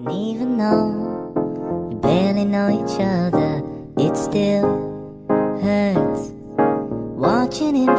And even though you barely know each other, it still hurts. Watching him